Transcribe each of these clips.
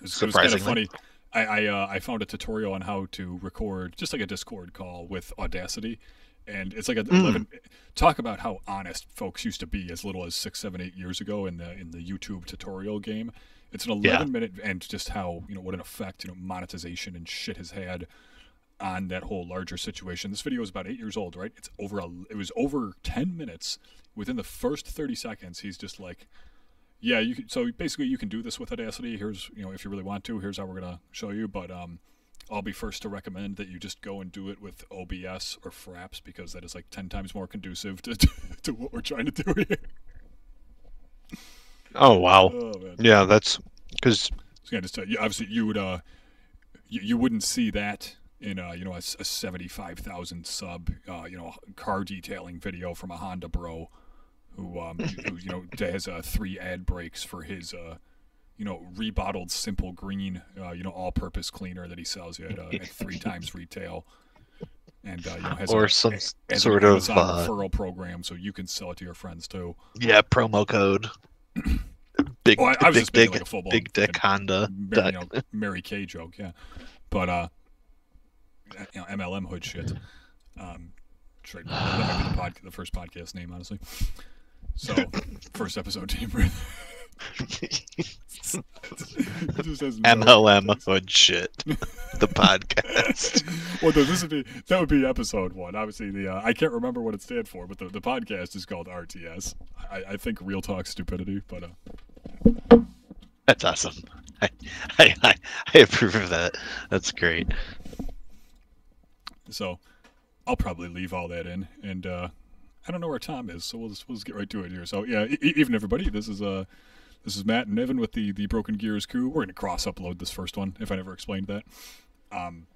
Was, it was kind of funny. I I, uh, I found a tutorial on how to record just like a Discord call with Audacity, and it's like a Mm. eleven. Talk about how honest folks used to be as little as six, seven, eight years ago in the in the YouTube tutorial game. It's an Yeah. eleven minute, and just how you know what an effect you know monetization and shit has had on that whole larger situation. This video is about eight years old, right? It's over a. It was over ten minutes. Within the first thirty seconds, he's just like, yeah, you can, so basically you can do this with Audacity. Here's you know if you really want to, here's how we're gonna show you. But um, I'll be first to recommend that you just go and do it with OBS or Fraps because that is like ten times more conducive to to what we're trying to do here. Oh wow. Oh. Yeah, that's because So yeah, just tell you, obviously you would uh, you, you wouldn't see that in a you know a seventy five thousand sub uh, you know car detailing video from a Honda bro, who um who you know has uh, three ad breaks for his uh you know rebottled simple green uh, you know all-purpose cleaner that he sells you at, uh, at three times retail. And uh, you know, has Or a, some has s- an sort of, uh, referral program, so you can sell it to your friends too. yeah, promo code. Big, Oh, I, I was big, just big, like a full-blown big dick fucking Honda. Mary, you know, Mary Kay joke, yeah. But uh, you know, MLM hood shit. Um, trade. That might be the, pod, the first podcast name, honestly. So, first episode name. right? It no- MLM hood shit. the podcast. Well, no, this would be that would be episode one. Obviously, the uh, I can't remember what it stands for, but the, the podcast is called RTS. I, I think Real Talk Stupidity, but uh, That's awesome. I, I, I, I approve of that. That's great. So I'll probably leave all that in, and uh, I don't know where Tom is, so we'll just we'll just get right to it here. So yeah, e- even everybody, this is uh this is Matt and Evin with the the Broken Gears crew. We're gonna cross upload this first one if I never explained that, um,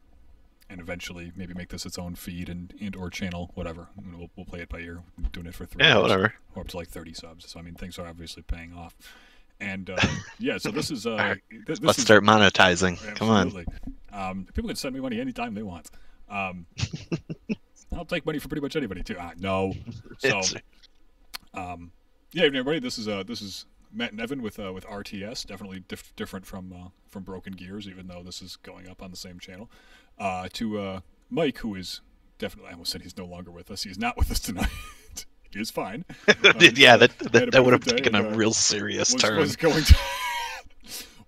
and eventually maybe make this its own feed and and or channel, whatever. I mean, we'll we'll play it by ear. We're doing it for three. Yeah, whatever. or up to like 30 subs. So I mean, things are obviously paying off. And uh, yeah, so this is uh, this Let's is, start monetizing. Come on. Um, people can send me money anytime they want. Um, I'll take money from pretty much anybody too. Ah, no. So, um, yeah, everybody, this is uh, this is Matt and Evin with uh, with RTS. Definitely dif- different from uh, from Broken Gears, even though this is going up on the same channel. Uh, to uh, Mike, who is definitely, I almost said he's no longer with us. He's not with us tonight. he is fine. Uh, yeah, that that, that would have taken day, a uh, real serious was, turn. was going to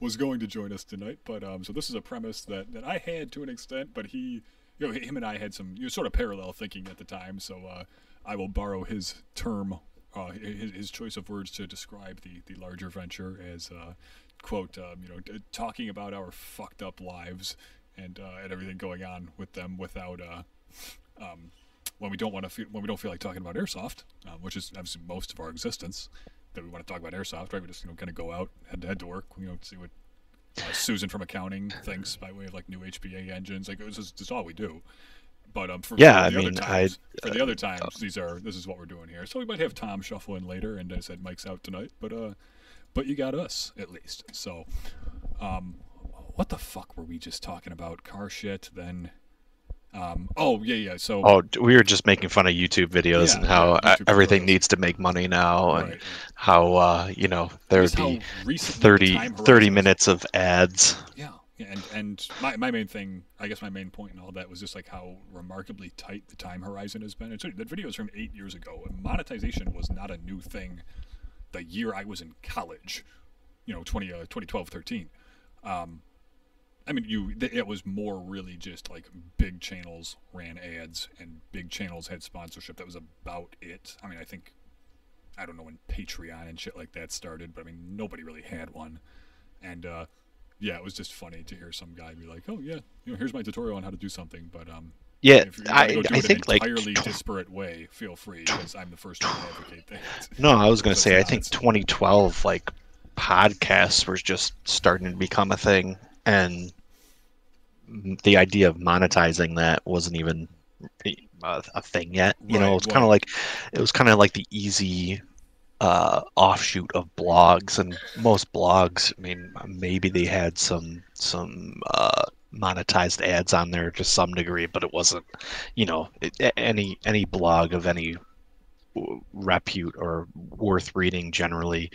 was going to join us tonight. But um, so this is a premise that, that I had to an extent, but he, you know, him and I had some you know, sort of parallel thinking at the time. So uh, I will borrow his term, uh, his, his choice of words to describe the the larger venture as uh, quote, um, you know, talking about our fucked up lives and uh, and everything going on with them without uh, um, when we don't want to feel when we don't feel like talking about airsoft, um, which is obviously most of our existence, that we want to talk about airsoft, right? We just you know kind of go out, head to head to work, you know, see what uh, Susan from accounting thinks by way of like new HPA engines. Like it was just, just all we do. But um, for, Yeah, for I mean, I- for the other times, these are this is what we're doing here. So we might have Tom shuffle in later, and I said Mike's out tonight, but uh, but you got us at least. So, um, what the fuck were we just talking about? Car shit, then. Um, oh yeah, yeah. So Oh, we were just making fun of YouTube videos Yeah, and how uh, YouTube everything videos. needs to make money now, and right. how uh, you know there would be recently 30, 30 minutes of ads. Yeah, yeah, and and my, my main thing, I guess my main point in all that was just like how remarkably tight the time horizon has been. It's, that video is from eight years ago. and Monetization was not a new thing the year I was in college, you know, 20, uh, 2012, 13. Um, I mean, you th- it was more really just like big channels ran ads and big channels had sponsorship. That was about it. I mean, I think I don't know when Patreon and shit like that started, but I mean, nobody really had one. And uh, yeah, it was just funny to hear some guy be like, "Oh yeah, you know, here's my tutorial on how to do something." But um, Yeah, I I it think an like entirely tw- disparate way, feel free because I'm the first one to advocate that. no, I was gonna say I think 2012 like podcasts were just starting to become a thing, and the idea of monetizing that wasn't even a, a thing yet. You know, Right, it's kind of like it was kind of like the easy uh, offshoot of blogs, and most blogs. I mean, maybe they had some some uh, monetized ads on there to some degree, but it wasn't. You know, it, any any blog of any repute or worth reading generally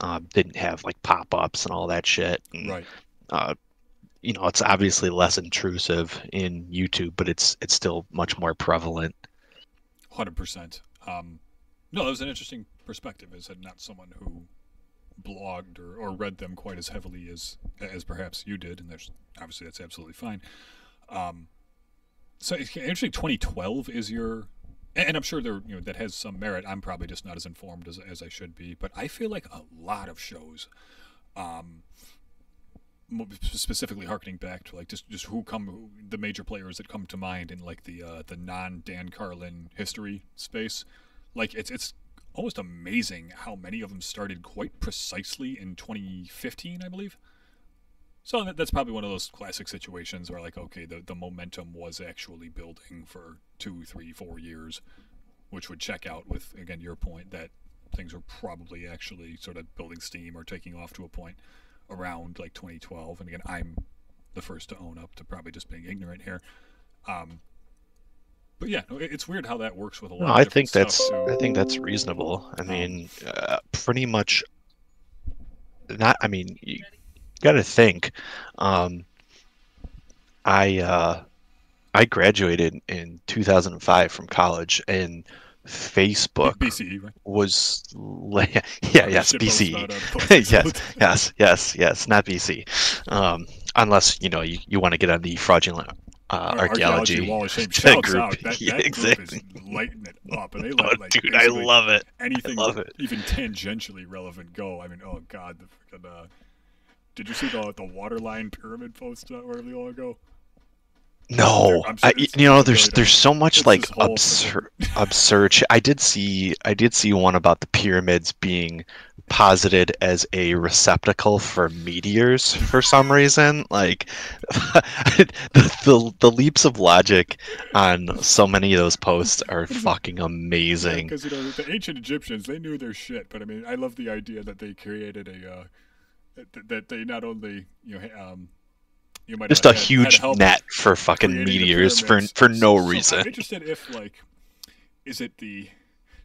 uh, didn't have like pop-ups and all that shit. And, Right. uh, you know, it's obviously less intrusive in YouTube, but it's it's still much more prevalent. Hundred percent. Um, no, that was an interesting perspective. Is that not someone who blogged or, or read them quite as heavily as as perhaps you did, and there's obviously that's absolutely fine. Um, so actually, 2012 is your, and I'm sure there you know that has some merit. I'm probably just not as informed as as I should be, but I feel like a lot of shows, um, specifically harkening back to like just just who come who, the major players that come to mind in like the uh, the non Dan Carlin history space. Like it's it's almost amazing how many of them started quite precisely in 2015, I believe. So that's probably one of those classic situations where like okay the the momentum was actually building for two, three, four years, which would check out with again your point that things were probably actually sort of building steam or taking off to a point around like 2012. And again, I'm the first to own up to probably just being ignorant here. Um, but yeah, it's weird how that works with a lot. No, I think that's. I think that's reasonable. I mean, uh, pretty much. Not. I mean, you got to think. Um, I uh, I graduated in 2005 from college, and Facebook BCE, right? was yeah yes BCE yes yes yes yes not BC um, unless you know you, you want to get on the fraudulent uh, archaeology, archaeology group. Out. That, yeah, that exactly. group is lighting it up, and they let oh, like dude, I love it. Anything I love it. even tangentially relevant go. I mean, oh god, the freaking. Uh, did you see the the waterline pyramid post not really long ago? No, I, you know, there's there's so much like absurd absurd. I did see I did see one about the pyramids being posited as a receptacle for meteors for some reason. Like the, the, the leaps of logic on so many of those posts are fucking amazing. Because yeah, you know the ancient Egyptians they knew their shit, but I mean I love the idea that they created a uh, that, that they not only you know um, you might just a had, huge had net for fucking meteors for for no so, reason. I'm interested if like, is it the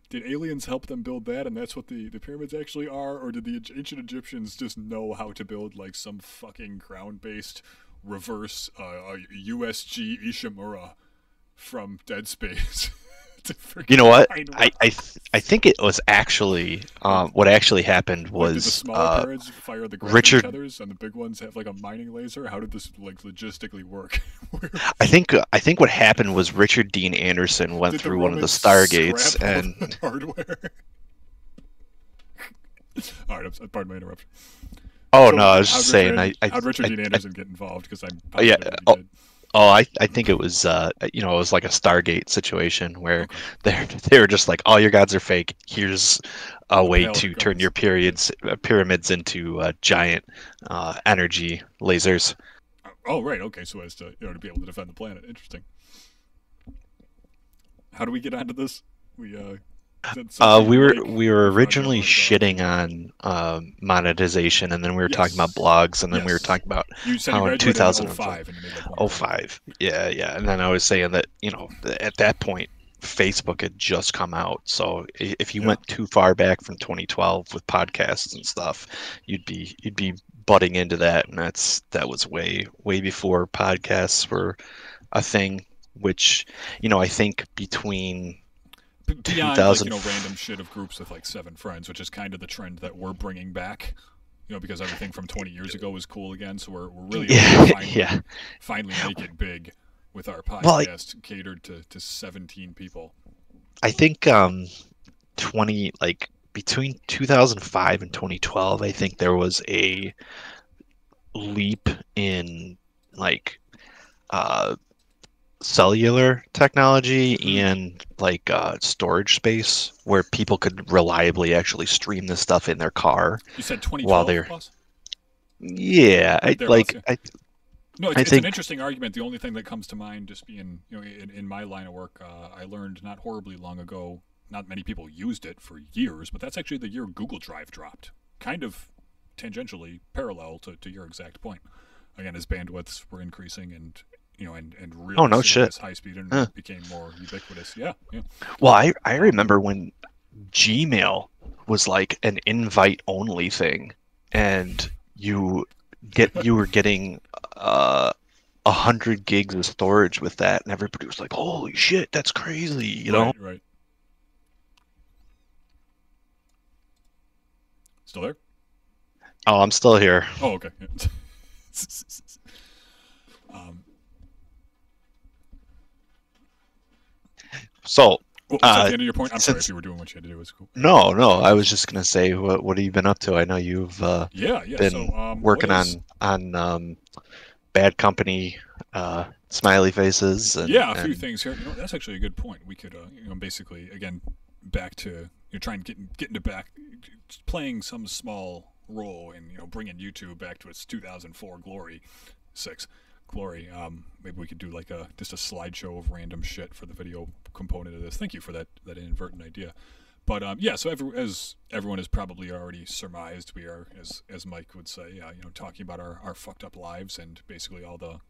did aliens help them build that, and that's what the the pyramids actually are, or did the ancient Egyptians just know how to build like some fucking ground based reverse uh, USG Ishimura from Dead Space? you know what? I I, th- I think it was actually um, what actually happened was like, uh, fire the Richard others, and the big ones have like a mining laser. How did this like logistically work? I think I think what happened was Richard Dean Anderson went did through one of the stargates and hardware. All right, pardon my interruption. Oh so, no, I was just saying. I, I, how'd Richard I, Dean Anderson get involved? Because I'm yeah. Oh, Oh, I, I think it was uh you know it was like a Stargate situation where they they were just like all your gods are fake. Here's a way to turn your periods uh, pyramids into uh, giant uh, energy lasers. Oh right, okay. So as to you know to be able to defend the planet. Interesting. How do we get onto this? We uh uh, we were we were originally shitting on uh, monetization, and then we were yes. talking about blogs, and then yes. we were talking about how in 2005. In 05. Yeah, yeah. And then I was saying that you know at that point Facebook had just come out, so if you yeah. went too far back from 2012 with podcasts and stuff, you'd be you'd be butting into that, and that's that was way way before podcasts were a thing. Which you know I think between beyond like, you know random shit of groups with like seven friends, which is kind of the trend that we're bringing back. You know, because everything from 20 years ago is cool again, so we're, we're really yeah, finally, yeah. finally make it big with our podcast well, I, catered to, to 17 people. I think um 20 like between 2005 and 2012, I think there was a leap in like uh cellular technology and like uh, storage space where people could reliably actually stream this stuff in their car. You said 2012 while they're plus? Yeah, I, like I. No, it's, it's think... an interesting argument. The only thing that comes to mind, just being you know, in, in my line of work, uh, I learned not horribly long ago. Not many people used it for years, but that's actually the year Google Drive dropped. Kind of tangentially parallel to, to your exact point. Again, as bandwidths were increasing and you know, and and really oh no shit, high speed internet huh. became more ubiquitous. Yeah, yeah. Well, I I remember when Gmail was like an invite only thing, and you get you were getting uh a hundred gigs of storage with that, and everybody was like, "Holy shit, that's crazy!" You know. Right, right. Still there? Oh, I'm still here. Oh, okay. Um, So well, Uh, the end of your point? I'm sorry since- if you were doing what you had to do. It was cool. no, no, I was just gonna say, what what have you been up to? I know you've uh, Yeah, yeah. been so, um, working is- on on um, Bad Company, uh, smiley faces. And, yeah, a few things here. You know, that's actually a good point. We could, uh, you know, basically again back to you know trying to get get into back playing some small role in you know bringing YouTube back to its 2004 glory, six glory. Um, maybe we could do like a just a slideshow of random shit for the video component of this. Thank you for that that inadvertent idea. But um, yeah, so every, as everyone has probably already surmised, we are, as as Mike would say, uh, you know, talking about our, our fucked up lives and basically all the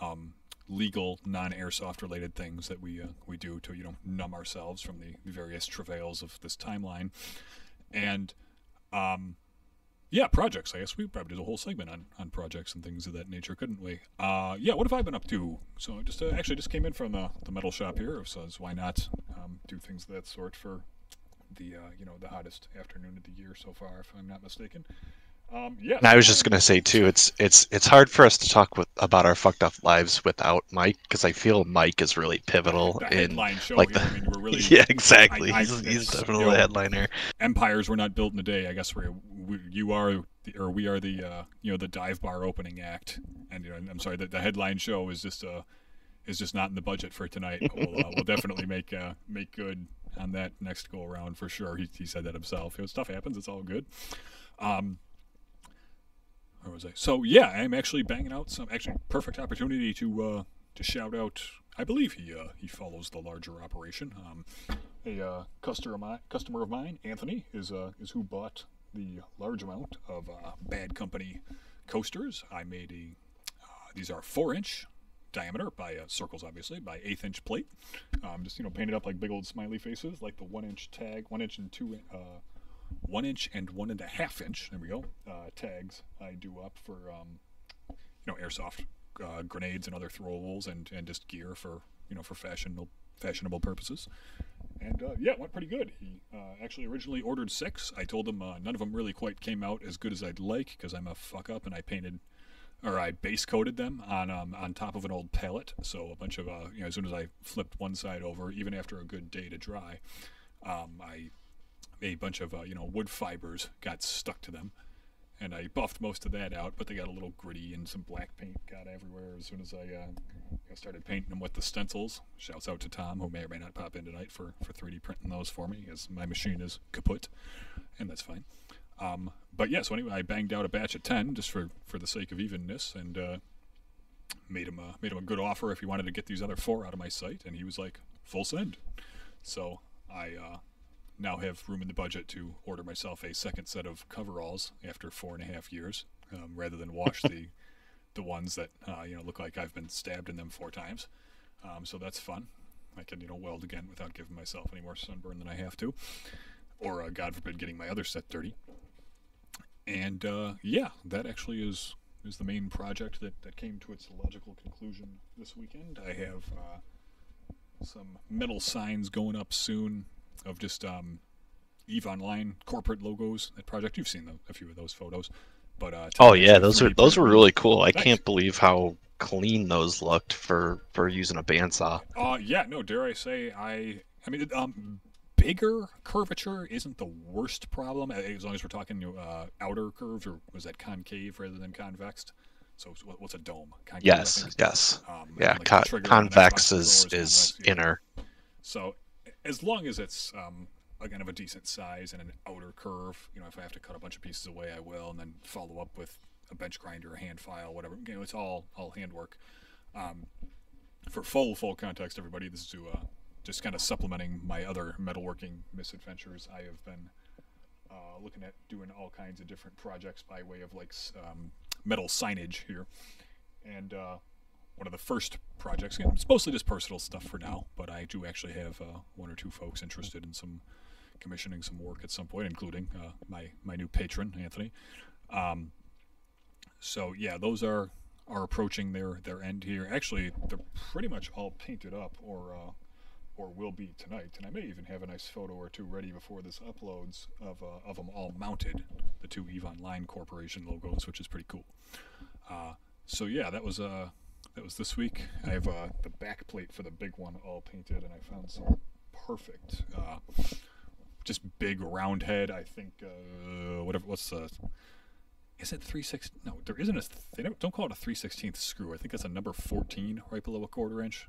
um, legal non-airsoft related things that we uh, we do to you know numb ourselves from the various travails of this timeline and um yeah projects i guess we probably did a whole segment on on projects and things of that nature couldn't we uh yeah what have i been up to so I just uh, actually just came in from the, the metal shop here so it's why not um, do things of that sort for the uh, you know the hottest afternoon of the year so far if i'm not mistaken um yeah And I was just gonna say too, it's it's it's hard for us to talk with about our fucked up lives without Mike because I feel Mike is really pivotal the in show like the- I mean, we're really yeah exactly. I- I- he's, he's definitely you know, the headliner. empires were not built in a day. I guess we're we, you are the, or we are the uh, you know the dive bar opening act. And you know, I'm sorry the headline show is just uh is just not in the budget for tonight. We'll uh, we'll definitely make uh, make good on that next go around for sure. He, he said that himself. You know, stuff happens. It's all good. Um, where was I? So yeah, I'm actually banging out some actually perfect opportunity to uh, to shout out. I believe he uh, he follows the larger operation. Um, a uh, customer of mine, customer of mine, Anthony, is uh, is who bought the large amount of uh, Bad Company coasters. I made a. Uh, these are four inch diameter by uh, circles, obviously by eighth inch plate. Um, just you know, painted up like big old smiley faces, like the one inch tag, one inch and two. Uh, one inch and one and a half inch. There we go. Uh, tags I do up for um, you know airsoft uh, grenades and other throwables and, and just gear for you know for fashionable fashionable purposes. And uh, yeah, it went pretty good. He uh, actually originally ordered six. I told him uh, none of them really quite came out as good as I'd like because I'm a fuck up and I painted or I base coated them on um, on top of an old pallet. So a bunch of uh, you know as soon as I flipped one side over, even after a good day to dry, um, I a bunch of uh, you know wood fibers got stuck to them, and I buffed most of that out. But they got a little gritty, and some black paint got everywhere as soon as I uh, started painting them with the stencils. Shouts out to Tom, who may or may not pop in tonight for for 3D printing those for me, as my machine is kaput, and that's fine. Um, but yeah, so anyway, I banged out a batch of ten just for for the sake of evenness, and uh, made him a, made him a good offer if he wanted to get these other four out of my site, and he was like full send. So I uh, now have room in the budget to order myself a second set of coveralls after four and a half years, um, rather than wash the the ones that uh, you know look like I've been stabbed in them four times. Um, so that's fun. I can you know weld again without giving myself any more sunburn than I have to, or uh, God forbid getting my other set dirty. And uh, yeah, that actually is is the main project that, that came to its logical conclusion this weekend. I have uh, some metal signs going up soon of just um, Eve Online corporate logos. That project you've seen the, a few of those photos, but uh, Oh yeah, those are 3D those were really cool. I can't believe how clean those looked for for using a bandsaw. Uh, yeah, no, dare I say, I, I mean, um, bigger curvature isn't the worst problem as long as we're talking uh, outer curves, or was that concave rather than convex? So what's a dome? Concave, Yes, yes, Um, yeah. like the co- trigger on an convex is is convex, yeah. inner. So as long as it's um, again of a decent size and an outer curve, you know, if I have to cut a bunch of pieces away, I will, and then follow up with a bench grinder, a hand file, whatever. You know, it's all all handwork. Um, for full full context, everybody, this is to uh, just kind of supplementing my other metalworking misadventures. I have been uh, looking at doing all kinds of different projects by way of like um, metal signage here, and uh, one of the first projects. Again, it's mostly just personal stuff for now, but I do actually have uh, one or two folks interested in some commissioning some work at some point, including uh, my my new patron Anthony. Um, so yeah, those are are approaching their their end here. Actually, they're pretty much all painted up, or uh, or will be tonight. And I may even have a nice photo or two ready before this uploads of uh, of them all mounted, the two Eve Online Corporation logos, which is pretty cool. Uh, so yeah, that was uh that was this week. I have uh, the back plate for the big one all painted, and I found some perfect, uh, just big round head. I think uh, whatever. What's the is it three six? No, there isn't a. They don't, don't call it a three sixteenth screw. I think that's a number fourteen, right below a quarter inch.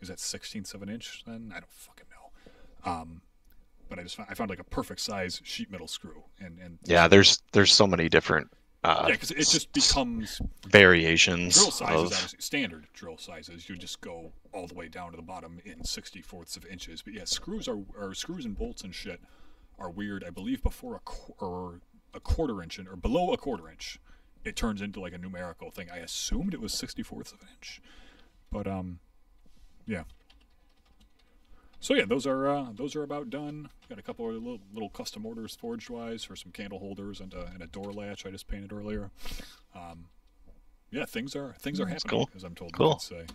Is that sixteenths of an inch? Then I don't fucking know. Um, but I just found, I found like a perfect size sheet metal screw, and and Yeah, there's there's so many different uh, yeah, because it just becomes variations drill sizes. of standard drill sizes. You just go all the way down to the bottom in sixty fourths of inches. But yeah, screws are or screws and bolts and shit are weird. I believe before a qu- or a quarter inch in, or below a quarter inch, it turns into like a numerical thing. I assumed it was sixty fourths of an inch, but um, yeah. So yeah, those are uh, those are about done. Got a couple of little, little custom orders forged wise for some candle holders and, uh, and a door latch I just painted earlier. Um, yeah, things are things are happening cool. as I'm told. Cool. to say.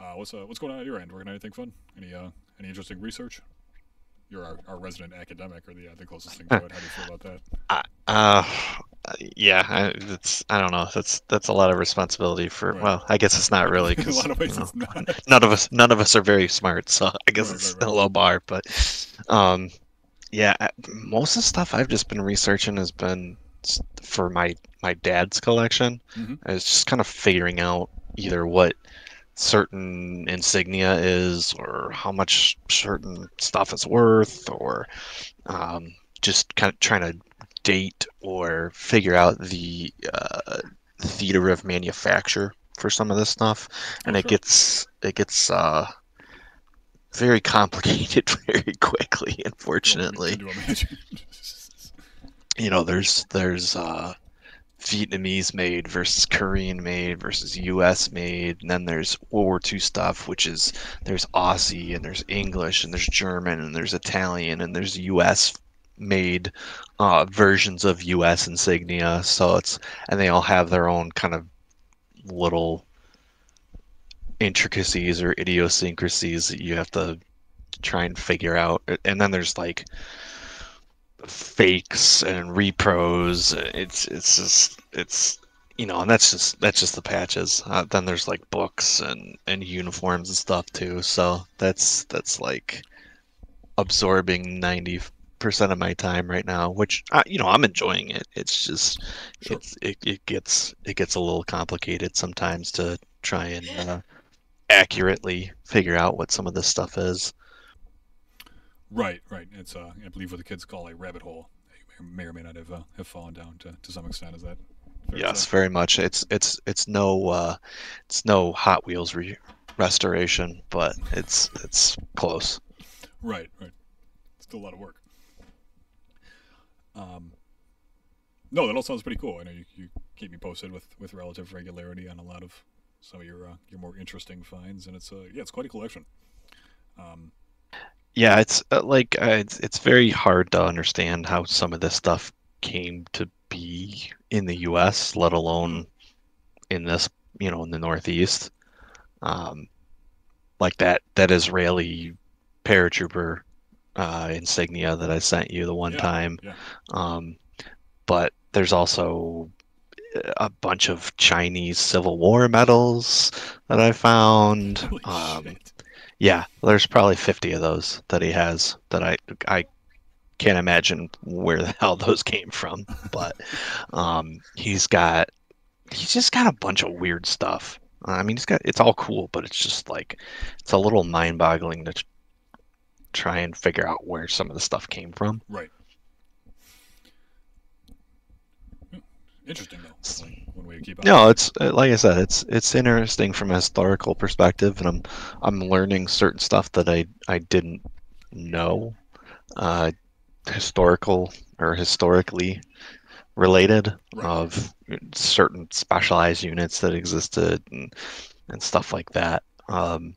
Uh, what's uh, what's going on at your end? Working on anything fun? Any uh, any interesting research? You're our, our resident academic, or the uh, the closest thing to it. How do you feel about that? Uh, yeah, I, it's I don't know. That's that's a lot of responsibility for. Right. Well, I guess it's not really because lot of ways, it's not. none of us none of us are very smart, so I guess Right, it's right, a low bar. But um, yeah, most of the stuff I've just been researching has been for my my dad's collection. Mhm. It's just kind of figuring out either what certain insignia is or how much certain stuff is worth or um, just kind of trying to date or figure out the uh, theater of manufacture for some of this stuff. And it gets it gets uh very complicated very quickly unfortunately. you you know there's there's uh Vietnamese made versus Korean made versus US made and then there's World War II stuff which is there's Aussie and there's English and there's German and there's Italian and there's US made uh, versions of US insignia. So it's and they all have their own kind of little intricacies or idiosyncrasies that you have to try and figure out. And then there's like fakes and repros. It's it's just it's you know and that's just that's just the patches. Uh, then there's like books and and uniforms and stuff too. So that's that's like absorbing 90% of my time right now which uh, you know i'm enjoying it. It's just Sure. it's it, it gets it gets a little complicated sometimes to try and uh, accurately figure out what some of this stuff is Right, right. It's uh, I believe what the kids call a rabbit hole. You may or may not have uh, have fallen down to, to some extent. Is that? Yes, very much. It's it's it's no uh, it's no Hot Wheels re- restoration, but it's it's close. Right, right. Still a lot of work. Um. No, that all sounds pretty cool. I know you, you keep me posted with, with relative regularity on a lot of some of your uh, your more interesting finds, and it's uh yeah, it's quite a collection. Um, Yeah, it's uh, like uh, it's it's very hard to understand how some of this stuff came to be in the U.S., let alone in this, you know, in the Northeast. Um, like that that Israeli paratrooper uh, insignia that I sent you the one Yeah, time. yeah. Um, but there's also a bunch of Chinese Civil War medals that I found. Um. Yeah, there's probably 50 of those that he has that I I can't imagine where the hell those came from. But um, he's got he's just got a bunch of weird stuff. I mean, he's got it's all cool, but it's just like it's a little mind-boggling to try and figure out where some of the stuff came from. Right. Interesting though. Like, way to keep. No, it's uh, like I said, it's it's interesting from a historical perspective, and I'm I'm learning certain stuff that I I didn't know, uh, historical or historically related Right. of certain specialized units that existed and and stuff like that. Um,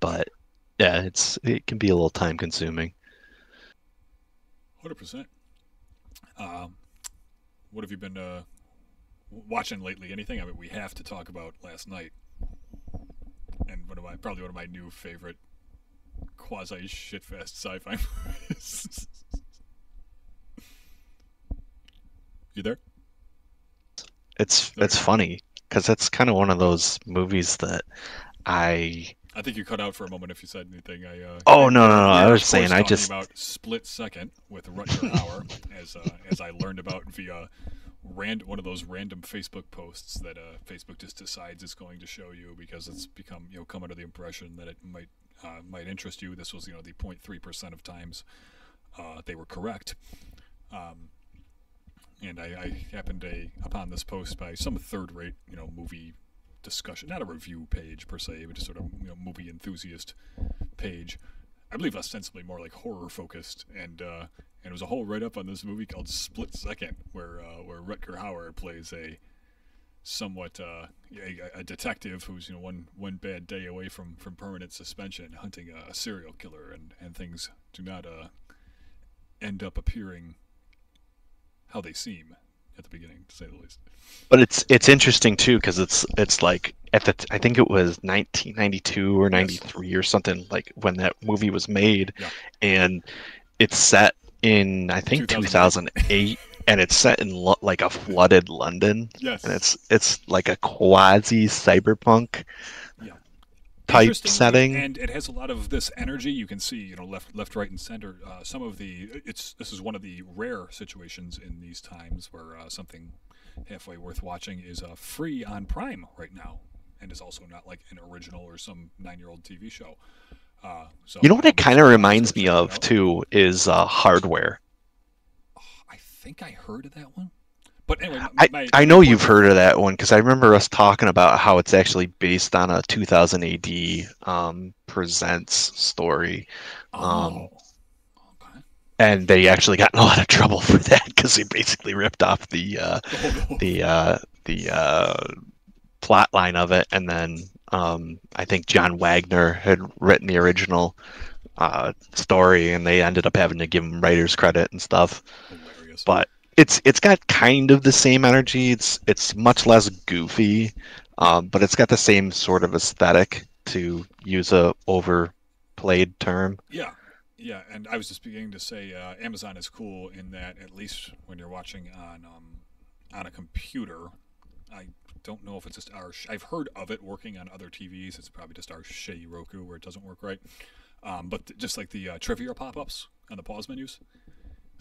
but yeah, it's it can be a little time consuming. Hundred percent. Um, what have you been uh, watching lately? Anything? I mean, we have to talk about last night, and one of my probably one of my new favorite quasi shitfest sci-fi movies. you there? It's it's funny because that's kind of one of those movies that I. I think you cut out for a moment if you said anything. I. Uh, Oh no no no! I was saying I just about Split Second with Rutger Hauer, as uh, as I learned about via rand one of those random Facebook posts that uh, Facebook just decides it's going to show you because it's become you know come under the impression that it might uh, might interest you. This was you know the 0.3 percent of times uh, they were correct. Um, and I, I happened a, upon this post by some third-rate, you know, movie discussion, not a review page per se, but just sort of you know movie enthusiast page. I believe ostensibly more like horror focused, and uh, and it was a whole write-up on this movie called Split Second, where uh, where Rutger Hauer plays a somewhat uh, a, a detective who's you know one one bad day away from, from permanent suspension, hunting a, a serial killer, and, and things do not uh, end up appearing how they seem at the beginning, to say the least. But it's it's interesting too because it's it's like at the t- I think it was 1992 or 93 or something like when that movie was made, Yeah. and it's set in I think 2008. 2008, and it's set in lo- like a flooded London, Yes, and it's it's like a quasi cyberpunk. Type setting. and it has a lot of this energy. You can see, you know, left, left, right, and center. Uh, some of the it's this is one of the rare situations in these times where uh, something halfway worth watching is uh, free on Prime right now, and is also not like an original or some nine-year-old TV show. Uh, so You know what it kind of reminds me of too is uh, Hardware. I think I heard of that one, but anyway, my, I, I know you've heard of that one because I remember us talking about how it's actually based on a 2000 AD um, presents story, um, Oh, okay. and they actually got in a lot of trouble for that because they basically ripped off the uh, the uh, the uh, plot line of it, and then um, I think John Wagner had written the original uh, story, and they ended up having to give him writer's credit and stuff. Hilarious. But it's it's got kind of the same energy. It's it's much less goofy, um, but it's got the same sort of aesthetic to use a overplayed term. Yeah, yeah, and I was just beginning to say uh, Amazon is cool in that at least when you're watching on um, on a computer, I don't know if it's just our. I've heard of it working on other TVs. It's probably just our shitty Roku where it doesn't work right. Um, but just like the uh, trivia pop-ups on the pause menus,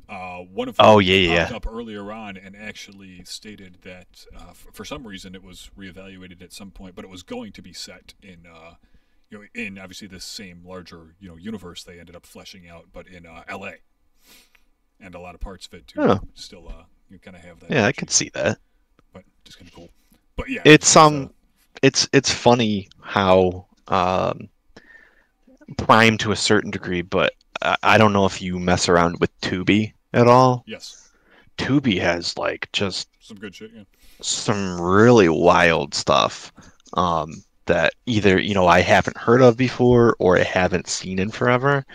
uh, one of them Oh, yeah, yeah, up earlier on and actually stated that uh, f- for some reason it was reevaluated at some point, but it was going to be set in. Uh, you know, in obviously this same larger, you know, universe they ended up fleshing out, but in uh, L.A. and a lot of parts of it too Oh. still uh, you kind of have that. Yeah, I energy, could see that. but just kind of cool. But yeah, It's uh, um, it's it's funny how um, Prime to a certain degree, but I, I don't know if you mess around with Tubi at all. yes, Tubi has like just some good shit. Yeah, some really wild stuff um, that either you know I haven't heard of before or I haven't seen in forever,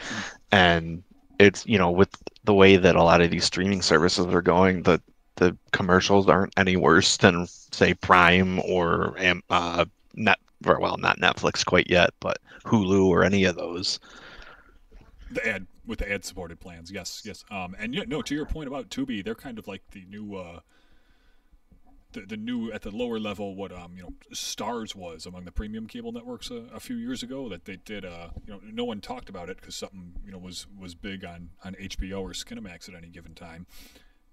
and it's you know with the way that a lot of these streaming services are going, the the commercials aren't any worse than say Prime or uh, Net well not Netflix quite yet, but Hulu or any of those. the ad with the ad supported plans. Yes, yes. Um, and yeah, no, to your point about Tubi, they're kind of like the new. Uh, the, the new at the lower level what um you know Starz was among the premium cable networks a, a few years ago that they did uh you know no one talked about it because something you know was was big on on HBO or Skinamax at any given time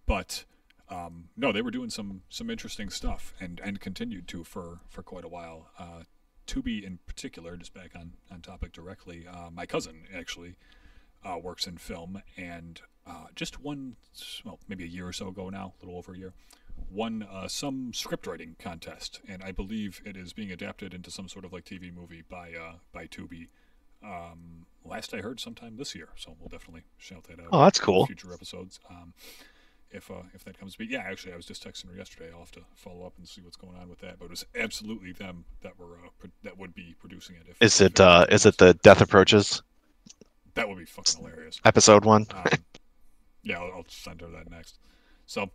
but um, no they were doing some some interesting stuff and and continued to for for quite a while uh, Tubi in particular just back on on topic directly uh, my cousin actually uh, works in film and uh, just one well maybe a year or so ago now a little over a year won uh, some script writing contest, and I believe it is being adapted into some sort of like TV movie by uh, by Tubi. Um, last I heard, sometime this year. So we'll definitely shout that out. Oh, that's cool. Future episodes, um, if uh, if that comes to be. Yeah, actually, I was just texting her yesterday. I'll have to follow up and see what's going on with that. But it was absolutely them that were uh, pro- that would be producing it. If, Is if it uh, is it the Death Approaches That would be fucking hilarious. episode one? Um, yeah, I'll, I'll send her that next. So,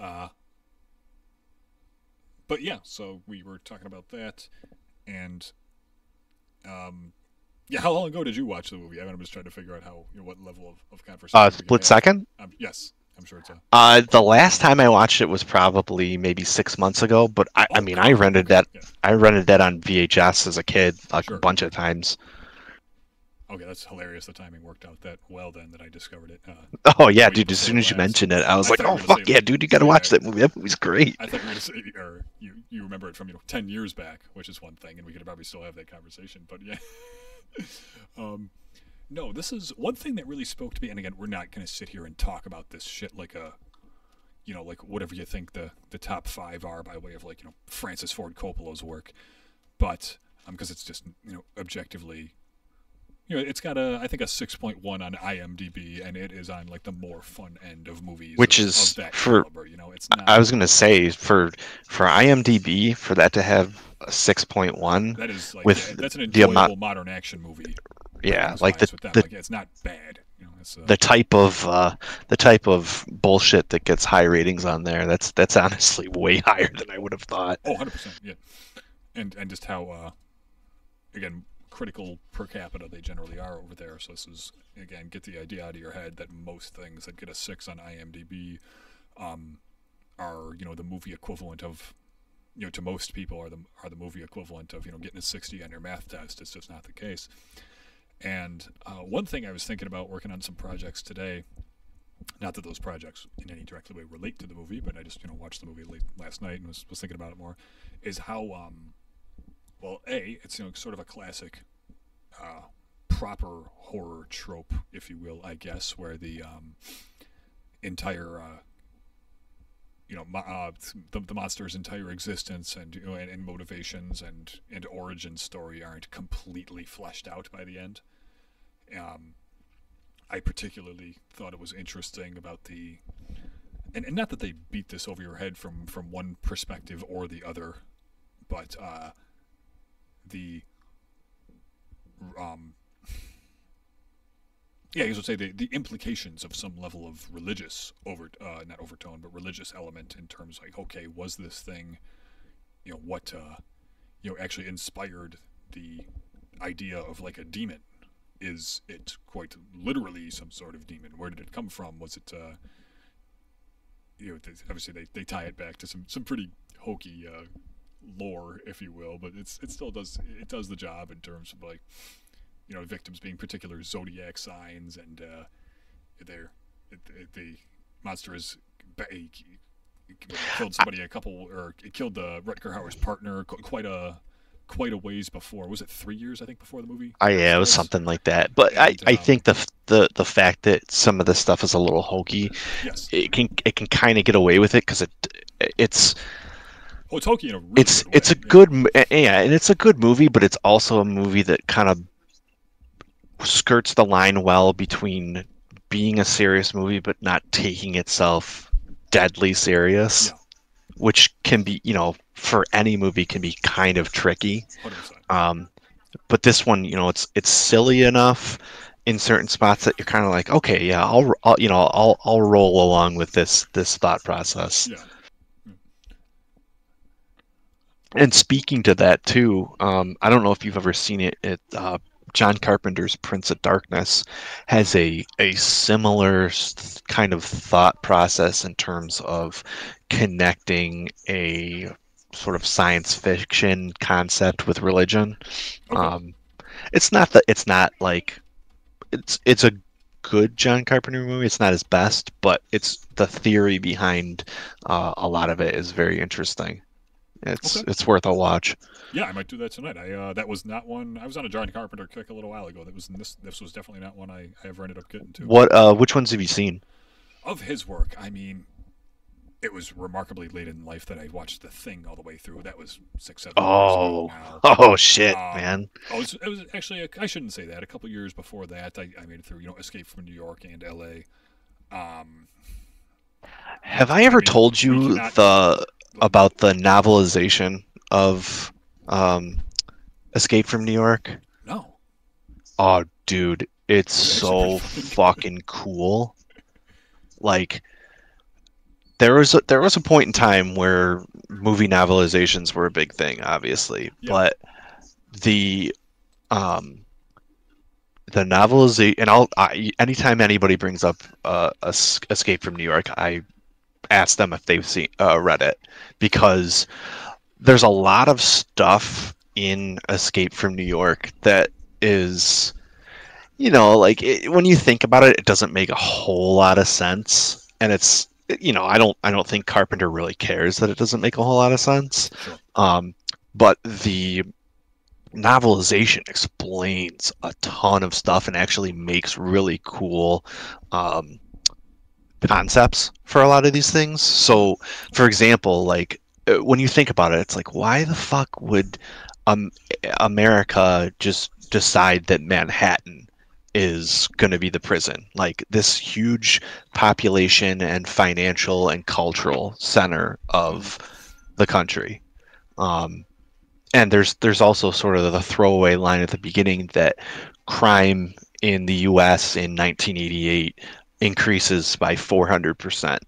uh, but yeah, so we were talking about that, and um, yeah, how long ago did you watch the movie? I mean, I'm just trying to figure out how you know, what level of, of conversation. Uh, split second. Um, yes, I'm sure it's a. Uh, the last time I watched it was probably maybe six months ago, but I, I Oh, mean, God, I rented that. Yeah. I rented that on VHS as a kid a Sure. bunch of times. Okay, that's hilarious. The timing worked out that well then that I discovered it. Uh, Oh yeah, dude! As soon as you mentioned it, I was I like, "Oh fuck say, yeah, dude! You gotta yeah. watch that movie. That movie's great." I thought you were say, or you, you remember it from you know ten years back, which is one thing, and we could probably still have that conversation. But yeah, um, no, this is one thing that really spoke to me. And again, we're not going to sit here and talk about this shit like a, you know, like whatever you think the the top five are by way of like you know Francis Ford Coppola's work, but um, because it's just you know objectively. You know, it's got a, I think a 6.1 on IMDb, and it is on like the more fun end of movies. Which of, is of that for- caliber. You know, it's not. I was gonna say for for IMDb for that to have a six point one, That is like with yeah, that's an the amount- modern action movie. yeah, like the the like, it's not bad. You know, it's, uh, the type of uh, the type of bullshit that gets high ratings on there. That's that's honestly way higher than I would have thought. oh, 100 percent, yeah. And and just how uh, again critical per capita they generally are over there. So this is again get the idea out of your head that most things that get a six on IMDb um, are you know the movie equivalent of you know to most people are the are the movie equivalent of you know getting a 60 on your math test. It's just not the case. And uh, one thing I was thinking about working on some projects today, not that those projects in any direct way relate to the movie, but I just you know watched the movie late last night and was, was thinking about it more, is how um, well a it's you know sort of a classic, uh, proper horror trope, if you will, I guess, where the um, entire uh, you know uh, the, the monster's entire existence and you know and, and motivations and and origin story aren't completely fleshed out by the end. Um, I particularly thought it was interesting about the, and, and not that they beat this over your head from from one perspective or the other, but uh, the um, yeah, I guess would say the, the implications of some level of religious over uh, not overtone but religious element in terms like okay was this thing, you know what uh, you know actually inspired the idea of like a demon is it quite literally some sort of demon? Where did it come from? Was it, uh, you know, obviously they, they tie it back to some, some pretty hokey uh, lore, if you will, but it's it still does it does the job in terms of like, you know, victims being particular zodiac signs and uh, it, the monster is ba- he- he killed somebody a couple or it killed the Rutger Hauer's partner quite a quite a ways before. Was it three years? I think before the movie. Oh yeah, it was something like that. But I, And, I um, think the the the fact that some of this stuff is a little hokey, Yes. it can it can kind of get away with it because it it's It's a really it's good it's a way, yeah. good yeah, and it's a good movie, but it's also a movie that kind of skirts the line well between being a serious movie but not taking itself deadly serious, Yeah. which can be you know for any movie can be kind of tricky. 100%. Um, but this one, you know, it's it's silly enough in certain spots that you're kind of like, okay, yeah, I'll, I'll you know, I'll I'll roll along with this this thought process. Yeah. And speaking to that too, um, I don't know if you've ever seen it. It uh, John Carpenter's Prince of Darkness has a a similar kind of thought process in terms of connecting a sort of science fiction concept with religion. Okay. Um, it's not that it's not like it's it's a good John Carpenter movie. It's not his best, but it's the theory behind uh, a lot of it is very interesting. It's Okay. it's worth a watch. yeah, I might do that tonight. I uh, that was not one. I was on a John Carpenter kick a little while ago. That was this. This was definitely not one I, I ever ended up getting to. What uh which ones have you seen? Of his work, I mean, it was remarkably late in life that I watched The Thing all the way through. That was six, seven Oh. years ago. Oh shit, Um, man. Oh, it was, it was actually. A, I shouldn't say that. A couple years before that, I, I made it through. You know, Escape from New York and L.A. Um, Have I ever mean, told you the about the novelization of um Escape from New York? no. Oh, dude, it's so fucking fucking cool. Like, there was a, there was a point in time where movie novelizations were a big thing, obviously, Yeah. but the um the novelization and I'll I, anytime anybody brings up uh, Escape from New York, I ask them if they've seen uh, read it because there's a lot of stuff in Escape from New York that is you know like it, when you think about it it doesn't make a whole lot of sense and it's you know I don't I don't think Carpenter really cares that it doesn't make a whole lot of sense. Um but the novelization explains a ton of stuff and actually makes really cool um, concepts for a lot of these things. So, for example, like uh, when you think about it, it's like, why the fuck would um, America just decide that Manhattan is going to be the prison? Like this huge population and financial and cultural center of the country. Um, and there's there's also sort of the throwaway line at the beginning that crime in the U.S. in 1988 increases by 400 percent,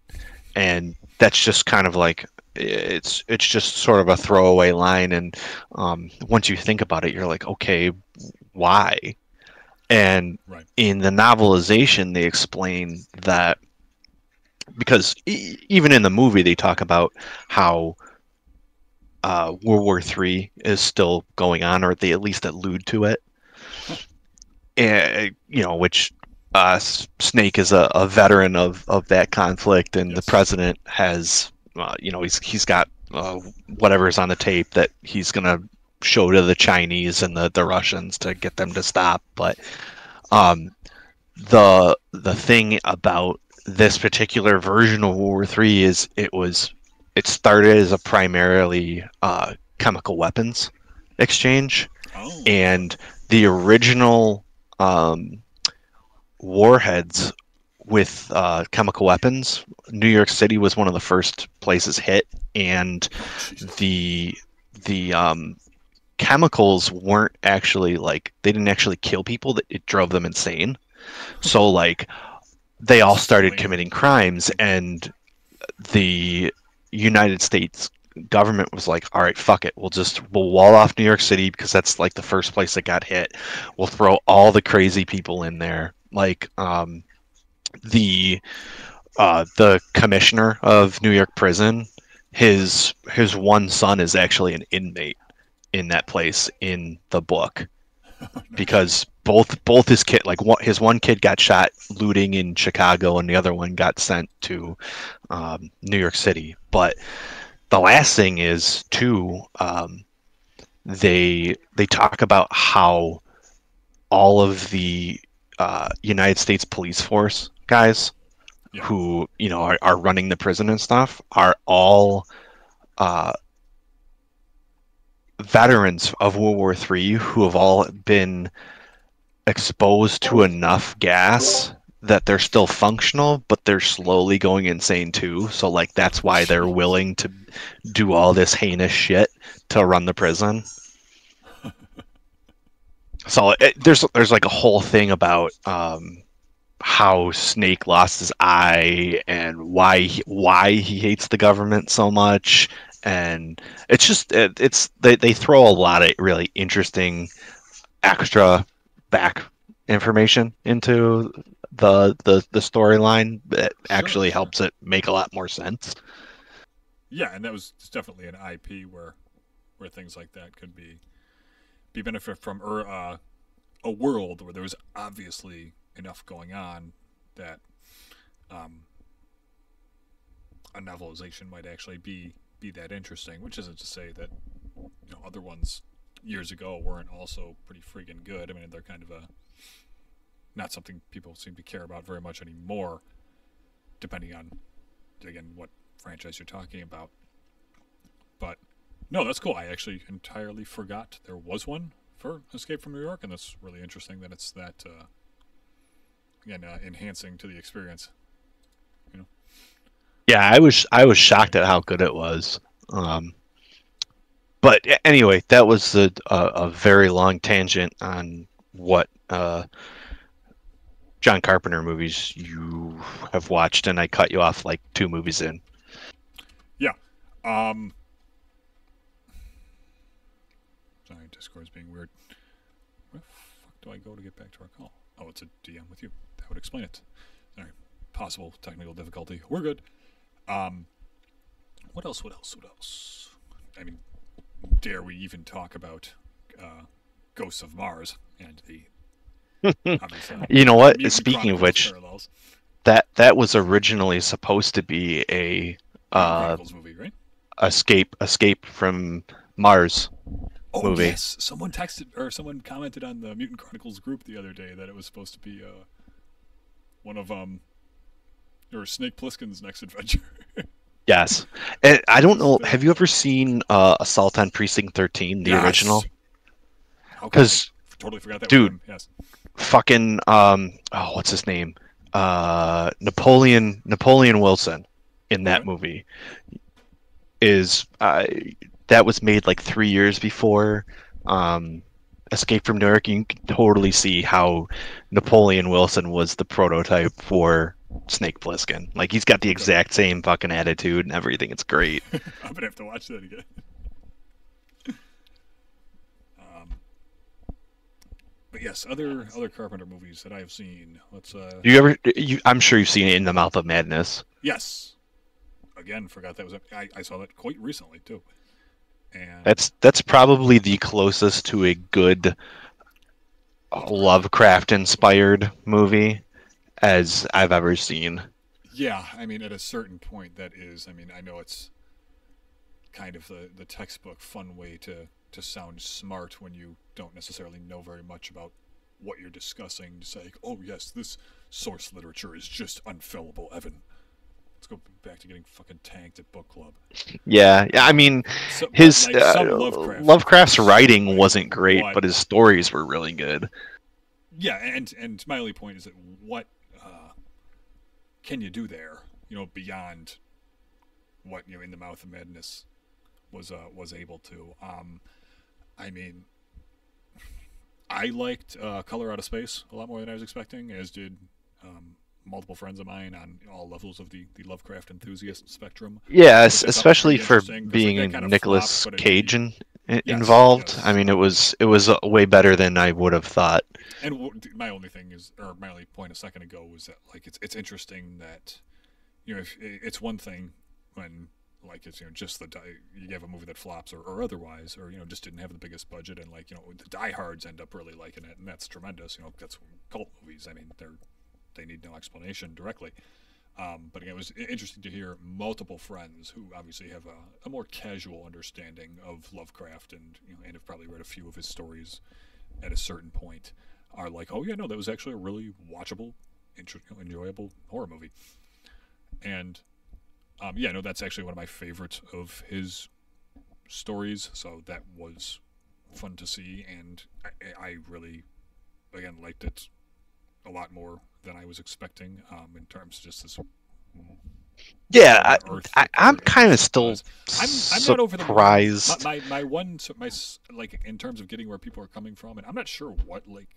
and that's just kind of like it's it's just sort of a throwaway line. And um, once you think about it, you're like, okay, why? And Right. in the novelization, they explain that because e- even in the movie, they talk about how uh, World War Three is still going on, or they at least allude to it. And you know, which uh, Snake is a, a veteran of, of that conflict, and Yes. the president has, uh, you know, he's he's got uh, whatever's on the tape that he's gonna show to the Chinese and the, the Russians to get them to stop. But um, the the thing about this particular version of World War Three is it was it started as a primarily uh, chemical weapons exchange, Oh. and the original um, warheads with uh, chemical weapons, New York City was one of the first places hit, and the the um, chemicals weren't actually like they didn't actually kill people; that it drove them insane. So like they all started committing crimes, and the United States government was like, "All right, fuck it. We'll just we'll wall off New York City because that's like the first place that got hit. We'll throw all the crazy people in there, like um, the uh, the commissioner of New York prison. His his one son is actually an inmate in that place in the book because both both his kid like one, his one kid got shot looting in Chicago and the other one got sent to um, New York City. But the last thing is too um, they they talk about how all of the uh, United States police force guys Yeah. who you know are, are running the prison and stuff are all uh, veterans of World War III who have all been exposed to enough gas that they're still functional, but they're slowly going insane too. So like that's why they're willing to do all this heinous shit to run the prison. So it, there's there's like a whole thing about um, how Snake lost his eye and why he, why he hates the government so much, and it's just it, it's they they throw a lot of really interesting extra back information into the the the storyline that actually helps it make a lot more sense. Yeah, and that was definitely an IP where where things like that could be be benefit from or uh, a world where there was obviously enough going on that um, a novelization might actually be be that interesting. Which isn't to say that you know other ones years ago weren't also pretty freaking good. I mean, they're kind of a not something people seem to care about very much anymore, depending on again what franchise you're talking about. But no, that's cool. I actually entirely forgot there was one for Escape from New York, and that's really interesting that it's that uh, again uh, enhancing to the experience. Yeah, I was I was shocked at how good it was. Um, but anyway, that was a, a, very long tangent on what uh, John Carpenter movies you have watched, and I cut you off like two movies in. Yeah. Um. Sorry, Discord's being weird. Where the fuck do I go to get back to our call? Oh, it's a DM with you. That would explain it. Sorry. Possible technical difficulty. We're good. Um. What else? What else? What else? I mean, dare we even talk about uh, Ghosts of Mars and the You know what? Speaking of which, parallels. that that was originally supposed to be a uh, movie, right? escape escape from Mars. Oh movie. yes, someone texted or someone commented on the Mutant Chronicles group the other day that it was supposed to be uh, one of um or Snake Plissken's next adventure. Yes, and I don't know. Have you ever seen uh, Assault on Precinct 13, the Yes. original? Because 'Cause, totally forgot that. dude, yes, Fucking um, oh, what's his name? Uh, Napoleon Napoleon Wilson in that Okay. movie is uh, that was made like three years before um, Escape from New York. You can totally see how Napoleon Wilson was the prototype for Snake Plissken. Like he's got the exact same fucking attitude and everything. It's great. I'm gonna have to watch that again. um, but yes, other other Carpenter movies that I have seen. Let's uh, You ever? You, I'm sure you've seen it in the Mouth of Madness. yes, again, forgot that was. I, I saw that quite recently too. And That's that's probably the closest to a good Lovecraft inspired movie as I've ever seen. Yeah, I mean, at a certain point, that is. I mean, I know it's kind of the, the textbook fun way to, to sound smart when you don't necessarily know very much about what you're discussing. To say, oh, yes, this source literature is just unfillable, Evin. Let's go back to getting fucking tanked at book club. Yeah, yeah. I mean, So, but, his like, uh, Lovecraft Lovecraft's writing wasn't great, but his stories were really good. Yeah, and and my only point is that what can you do there? You know, beyond what you know in the mouth of madness was uh, was able to. Um, I mean, I liked uh, Color Out of Space a lot more than I was expecting, as did um, multiple friends of mine on all levels of the, the Lovecraft enthusiast spectrum. Yeah, Which es- I thought was especially for interesting, 'cause, like, being kind of flopped, Cage in, Yes, involved. yes. I mean, it was it was uh, way better than I would have thought. And w- my only thing is, or my only point a second ago was that like it's it's interesting that you know if it's one thing when like it's you know just the you have a movie that flops or, or otherwise or you know just didn't have the biggest budget and like you know the diehards end up really liking it and that's tremendous you know that's cult movies I mean they're they need no explanation directly um, but again, it was interesting to hear multiple friends who obviously have a, a more casual understanding of Lovecraft and you know, and have probably read a few of his stories at a certain point are like, oh yeah, no, that was actually a really watchable, inter- enjoyable horror movie. And um, yeah, no, that's actually one of my favorites of his stories. So that was fun to see, and I, I really, again, liked it a lot more than I was expecting um, in terms of just this. Yeah, I, I, I'm kind of still I'm, I'm not over the surprised. My, my my one my s- like in terms of getting where people are coming from, and I'm not sure what like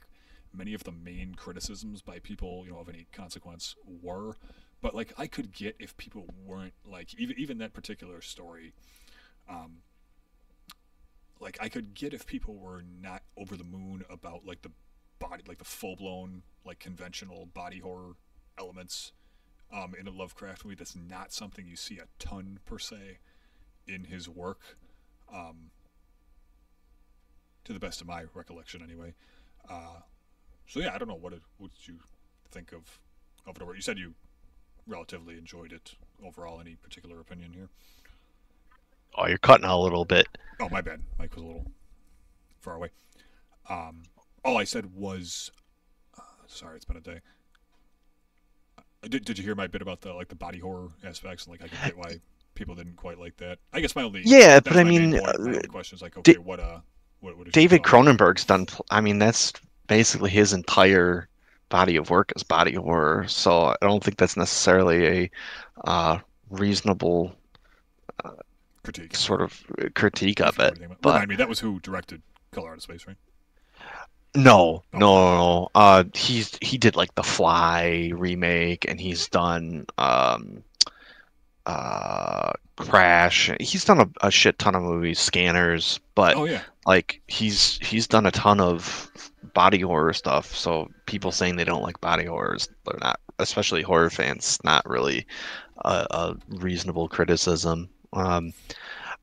many of the main criticisms by people you know of any consequence were, but like I could get if people weren't like even even that particular story, um, like I could get if people were not over the moon about like the body like the full blown like conventional body horror elements um, in a Lovecraft movie. That's not something you see a ton per se in his work, um, to the best of my recollection, anyway. Uh, so yeah, I don't know what it, what did you think of of it. Over? You said you relatively enjoyed it overall. Any particular opinion here? Oh, you're cutting out a little bit. Oh, my bad. Mike was a little far away. Um, all I said was, sorry, it's been a day. Uh, Did, did you hear my bit about the like the body horror aspects and like I can get why people didn't quite like that? I guess my only Yeah, but I mean, uh, only question is like okay, what uh, what, what David? Cronenberg's done. I mean, that's basically his entire body of work is body horror. So I don't think that's necessarily a uh, reasonable critique sort of critique of it. But- Remind me, that was who directed Color Out of Space, right? No, no, no, no. Uh, he's he did like the Fly remake, and he's done um, uh, Crash. He's done a, a shit ton of movies, Scanners, but Oh yeah. like he's he's done a ton of body horror stuff. So people saying they don't like body horrors, they're not, especially horror fans, not really a, a reasonable criticism. Um,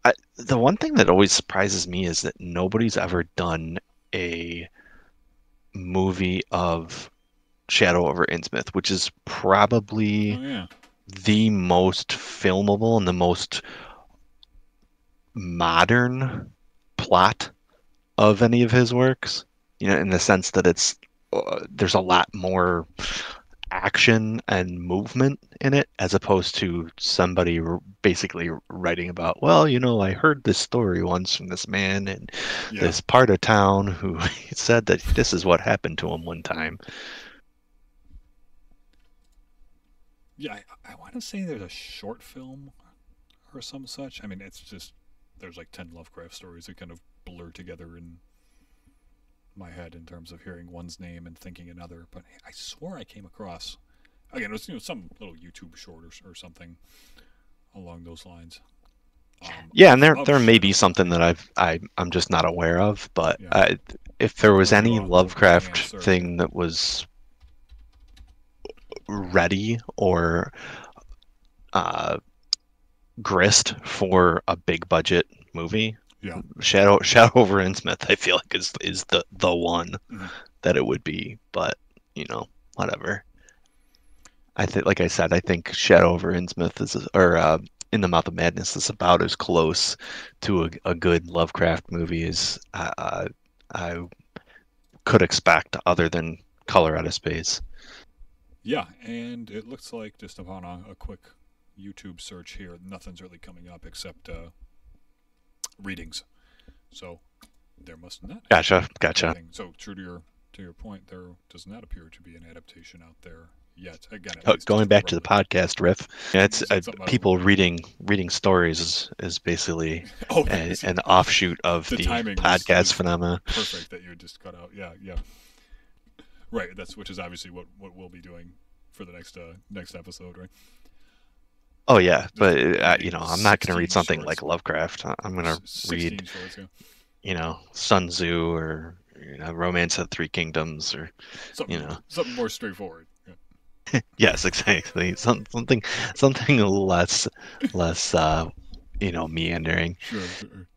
I, the one thing that always surprises me is that nobody's ever done a movie of Shadow over Innsmouth, which is probably Oh yeah. the most filmable and the most modern plot of any of his works. You know, in the sense that it's uh, there's a lot more action and movement in it as opposed to somebody r- basically writing about well you know i heard this story once from this man in Yeah. this part of town who said that this is what happened to him one time Yeah, I, I want to say there's a short film or some such. I mean, it's just there's like ten Lovecraft stories that kind of blur together in my head in terms of hearing one's name and thinking another. But I swore I came across again. It was you know some little YouTube short or, or something along those lines. Um, Yeah, and there there may be something that I've I I'm just not aware of, but Yeah. I, if there was any Lovecraft answer. thing that was ready or uh, grist for a big budget movie, Yeah. Shadow Shadow over Innsmouth, I feel like is is the the one Mhm. that it would be, but you know whatever. I think, like I said, I think Shadow over Innsmouth is, or uh, In the Mouth of Madness is about as close to a, a good Lovecraft movie as uh, uh, I could expect, other than Color Out of Space. Yeah, and it looks like just upon a, a quick YouTube search here, nothing's really coming up except uh, readings. So there must not. Gotcha, gotcha. anything. So true to your to your point, there does not appear to be an adaptation out there yet. Again, least Going back to the podcast riff, yeah, it's uh, people reading reading stories is, is basically Oh, a, an offshoot of The the, podcast was- phenomena. perfect that you just cut out. Yeah, yeah. Right. That's which is obviously what what we'll be doing for the next uh next episode, right? Oh yeah, but uh, you know, I'm not going to read something like Lovecraft. I'm going to read, shorts, yeah. you know, Sun Tzu or you know, Romance of the Three Kingdoms or Something, you know. something more straightforward. Yeah. yes, exactly. Some, something something less less uh, you know, meandering. Sure, sure.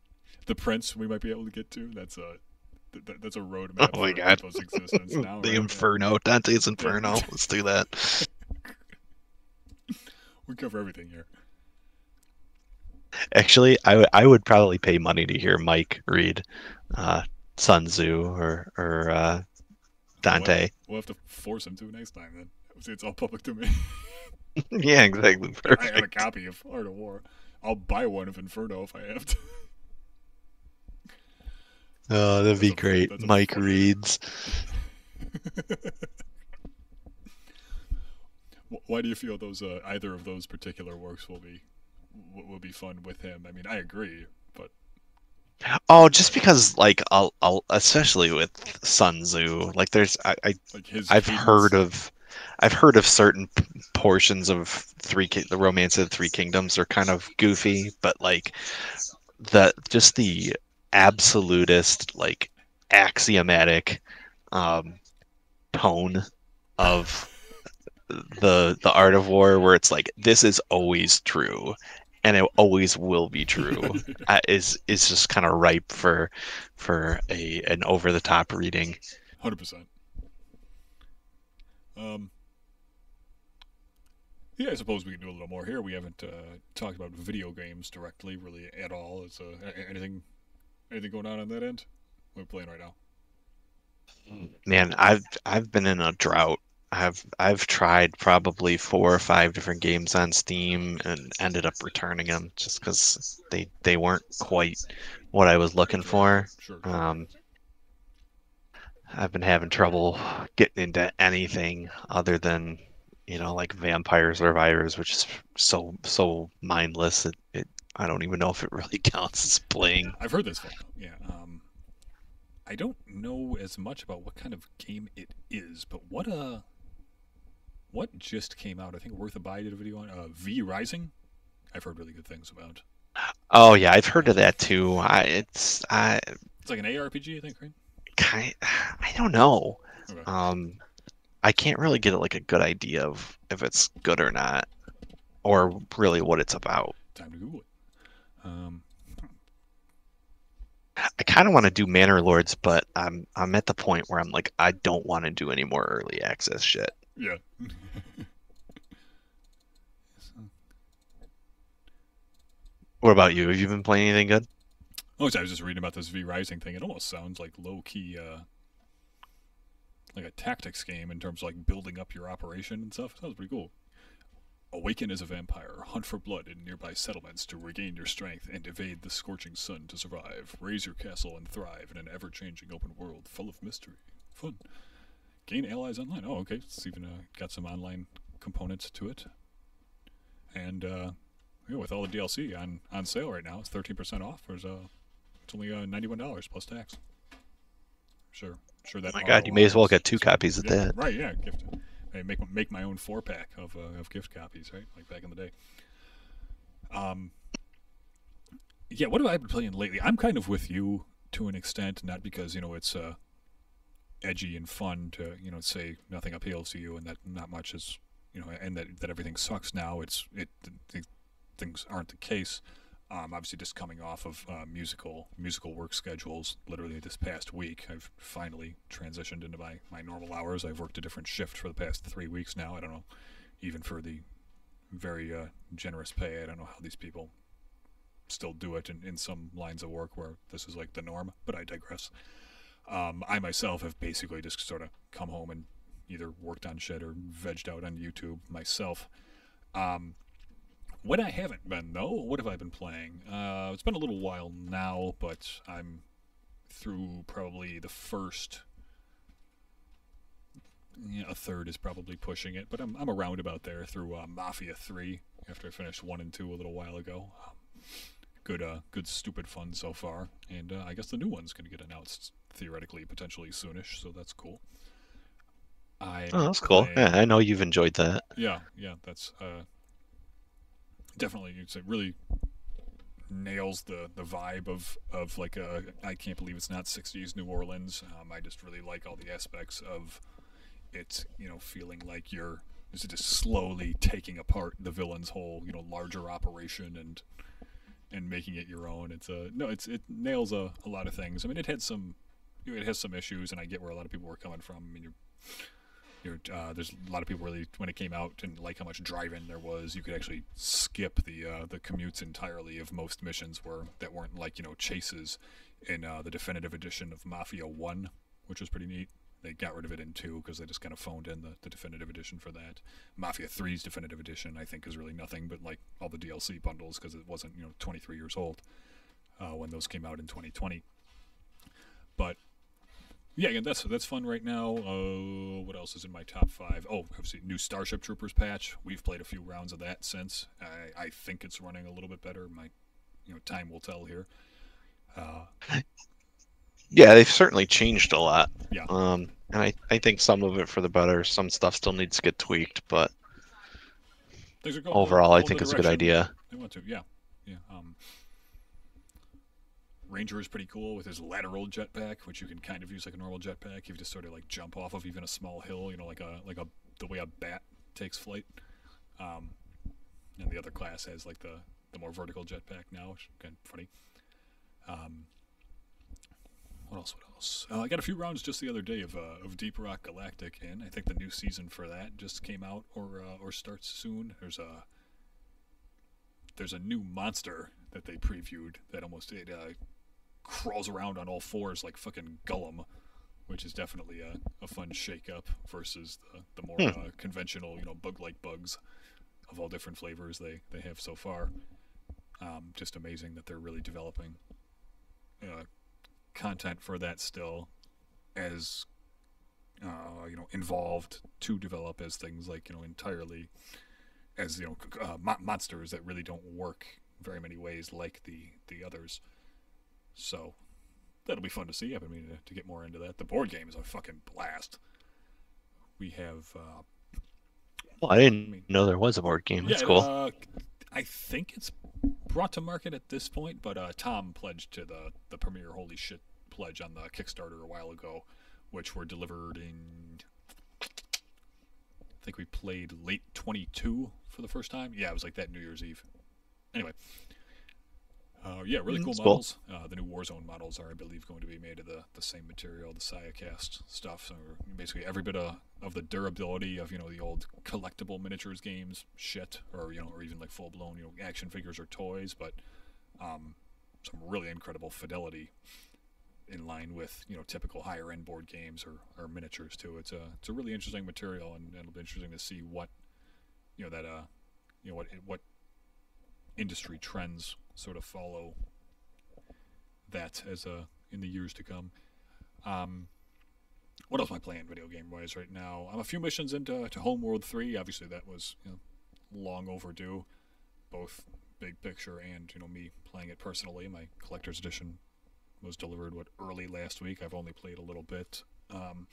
The Prince we might be able to get to. That's a th- th- that's a roadmap Oh my God. now. the right? Inferno, Dante's Inferno. Let's do that. We cover everything here. Actually, I would- I would probably pay money to hear Mike read uh, Sun Tzu or or uh, Dante. We'll have to force him to next time then. It's all public domain. yeah, exactly. I have a copy of Art of War. I'll buy one of Inferno if I have to. Oh, that'd be That's a- great. Mike reads. Wh- Why do you feel those uh, either of those particular works will be will be fun with him? I mean, I agree, but Oh, just because, like, I'll, I'll especially with Sun Tzu, like, there's, I, I like his. I've cadence- heard of, I've heard of certain portions of three, the Romance of the Three Kingdoms are kind of goofy, but like, the just the absolutist, like, axiomatic, um, tone of the the art of war, where it's like this is always true, and it always will be true uh, is is just kind of ripe for for a an over the top reading. Hundred percent. Um. Yeah, I suppose we can do a little more here. We haven't uh, talked about video games directly, really at all. Is uh, anything, anything going on on that end? We're playing right now? Man, I've I've been in a drought. I've I've tried probably four or five different games on Steam and ended up returning them just because they they weren't quite what I was looking for. Um, I've been having trouble getting into anything other than you know like Vampire Survivors, which is so so mindless. It, it I don't even know if it really counts as playing. I've heard this one. Yeah. Um, I don't know as much about what kind of game it is, but what uh, what just came out? I think Worth a Buy did a video on uh, V Rising. I've heard really good things about. Oh yeah, I've heard of that too. I it's I It's like an ARPG, I think, right? kind I don't know. Okay. Um, I can't really get like a good idea of if it's good or not, or really what it's about. Time to Google it. Um, I kind of want to do Manor Lords, but I'm I'm at the point where I'm like I don't want to do any more early access shit. Yeah. What about you? Have you been playing anything good? Oh, I was just reading about this V Rising thing. It almost sounds like low key, uh, like a tactics game in terms of like building up your operation and stuff. Sounds pretty cool. Awaken as a vampire, hunt for blood in nearby settlements to regain your strength and evade the scorching sun to survive. Raise your castle and thrive in an ever changing open world full of mystery. Fun. Gain allies online. Oh, okay. It's even uh, got some online components to it. And uh, yeah, with all the DLC on, on sale right now, it's 13% off. There's uh, it's only uh, $91 plus tax. Sure. Sure that Oh my god, you may as well get two copies of yeah, that. Right, yeah, gift. Hey, make make my own four pack of uh, of gift copies, right? Like back in the day. Um. Yeah, what have I been playing lately? I'm kind of with you to an extent, not because you know it's uh, edgy and fun to you know say nothing appeals to you and that not much is you know and that that everything sucks now. It's it th- things aren't the case. Um, obviously, just coming off of uh, musical musical work schedules, literally this past week, I've finally transitioned into my, my normal hours. I've worked a different shift for the past three weeks now. I don't know, even for the very uh, generous pay, I don't know how these people still do it in, in some lines of work where this is like the norm, but I digress. Um, I myself have basically just sort of come home and either worked on shit or vegged out on YouTube myself. Um, when I haven't been though, what have I been playing? Uh, it's been a little while now, but I'm through probably the first. A third is probably pushing it, but I'm I'm around about there through uh, Mafia Three after I finished one and two a little while ago. Um, good, uh, good stupid fun so far, and uh, I guess the new one's going to get announced theoretically, potentially soonish, so that's cool. I Oh, that's cool. Yeah, I know you've enjoyed that. yeah, yeah, that's uh, definitely it's it really nails the the vibe of of like a I can't believe it's not 60s New Orleans. Um, I just really like all the aspects of it, you know, feeling like you're is just slowly taking apart the villain's whole, you know, larger operation and and making it your own. It's a no, it's it nails a, a lot of things. I mean, it had some it has some issues, and I get where a lot of people were coming from. I mean, you're you're, uh, there's a lot of people really when it came out didn't like how much driving there was. You could actually skip the uh, the commutes entirely of most missions were that weren't like you know chases in uh, the definitive edition of Mafia One, which was pretty neat. They got rid of it in two because they just kind of phoned in the, the definitive edition for that. Mafia 3's definitive edition, I think, is really nothing but like all the DLC bundles because it wasn't you know 23 years old uh, when those came out in 2020. But yeah, that's that's fun right now. Uh, what else is in my top five? Oh, obviously, new Starship Troopers patch. We've played a few rounds of that since. I, I think it's running a little bit better. My, you know, time will tell here. Uh, Yeah, they've certainly changed a lot. Yeah. Um, and I, I think some of it for the better. Some stuff still needs to get tweaked, but things are going overall, I think it's a good idea. They want to, yeah, yeah. Um, Ranger is pretty cool with his lateral jetpack, which you can kind of use like a normal jetpack. You just sort of like jump off of even a small hill, you know, like a like a the way a bat takes flight. Um, and the other class has like the the more vertical jetpack now, which is kind of funny. Um, what else? What else? Uh, I got a few rounds just the other day of uh, of Deep Rock Galactic, and I think the new season for that just came out or uh, or starts soon. There's a there's a new monster that they previewed that almost it uh, crawls around on all fours like fucking Gollum, which is definitely a, a fun shake up versus the, the more Hmm. uh, conventional, you know, bug like bugs of all different flavors they, they have so far. Um, just amazing that they're really developing uh, content for that still as uh, you know involved to develop as things like you know entirely as you know uh, mo- monsters that really don't work very many ways like the the others. So that'll be fun to see. I've been meaning to, to get more into that. The board game is a fucking blast. We have uh, Well, I didn't know there was a board game. That's yeah, cool. Uh, I think it's brought to market at this point, but uh, Tom pledged to the the premier holy shit pledge on the Kickstarter a while ago, which were delivered in. I think we played late 22 for the first time. Yeah, it was like that New Year's Eve. Anyway, uh, yeah, really Mm, cool that's cool. models. Uh, the new Warzone models are, I believe, going to be made of the, the same material, the Siocast stuff. So basically, every bit of, of the durability of you know the old collectible miniatures games shit, or you know, or even like full blown you know action figures or toys, but um, some really incredible fidelity in line with you know typical higher end board games or, or miniatures too. It's a it's a really interesting material, and it'll be interesting to see what you know that uh you know what what industry trends sort of follow that as a in the years to come. Um, what else am I playing video game wise right now? I'm a few missions into to Homeworld Three. Obviously, that was you know, long overdue, both big picture and you know me playing it personally. My collector's edition was delivered what early last week. I've only played a little bit. Um,